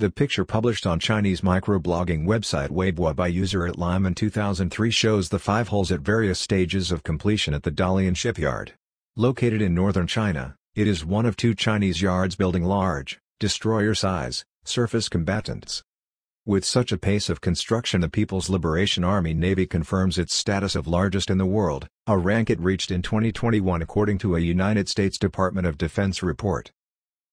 The picture published on Chinese microblogging website Weibo by user at lyman 2003 shows the five hulls at various stages of completion at the Dalian shipyard. Located in northern China, it is one of two Chinese yards building large, destroyer-size, surface combatants. With such a pace of construction the People's Liberation Army Navy confirms its status of largest in the world, a rank it reached in 2021 according to a United States Department of Defense report.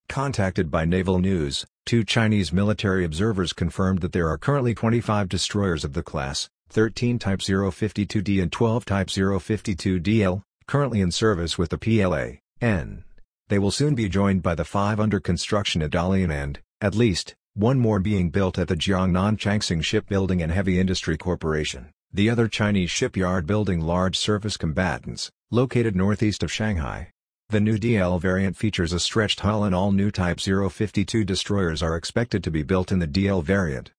Contacted by Naval News, two Chinese military observers confirmed that there are currently 25 destroyers of the class, 13 Type 052D and 12 Type 052DL, currently in service with the PLA, N. They will soon be joined by the five under construction at Dalian and, at least, one more being built at the Jiangnan Changxing Shipbuilding and Heavy Industry Corporation, the other Chinese shipyard building large surface combatants, located northeast of Shanghai. The new DL variant features a stretched hull and all new Type 052 destroyers are expected to be built in the DL variant.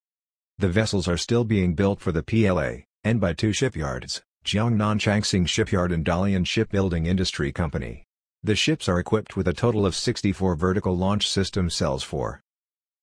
The vessels are still being built for the PLA, and by two shipyards, Jiangnan Changxing Shipyard and Dalian Shipbuilding Industry Company. The ships are equipped with a total of 64 vertical launch system cells for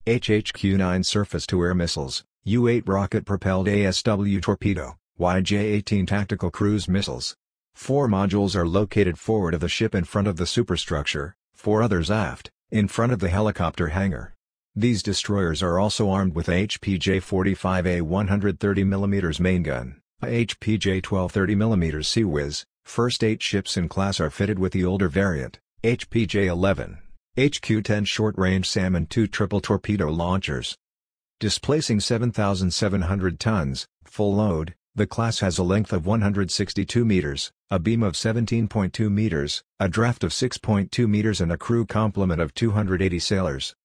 HHQ-9 surface-to-air missiles, Yu-8 rocket-propelled ASW torpedo, YJ-18 tactical cruise missiles, Four modules are located forward of the ship in front of the superstructure, four others aft, in front of the helicopter hangar. These destroyers are also armed with HPJ-45A 130mm main gun, a HPJ 1230mm CIWS, first eight ships in class are fitted with the older variant, HPJ-11, HQ-10 short-range SAM and two triple torpedo launchers. Displacing 7,700 tons, full load, the class has a length of 162 meters, a beam of 17.2 meters, a draft of 6.2 meters and a crew complement of 280 sailors.